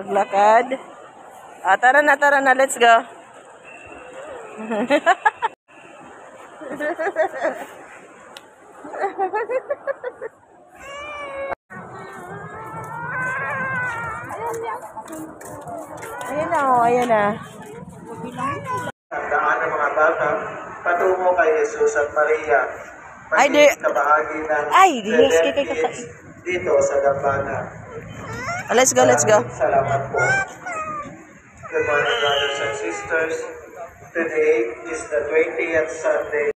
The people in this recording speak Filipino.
Maglakad. Ah, tara na, tara na. Let's go. Ayan na, oh, ayan na. Tandaan ng mga bata patungo kay Jesus at Maria. Ay, di- na bahagi ng Ay, di- dito sa Dambana. Ah, Let's go, let's go. Salamat po. Good morning, brothers and sisters. Today is the 20th Sunday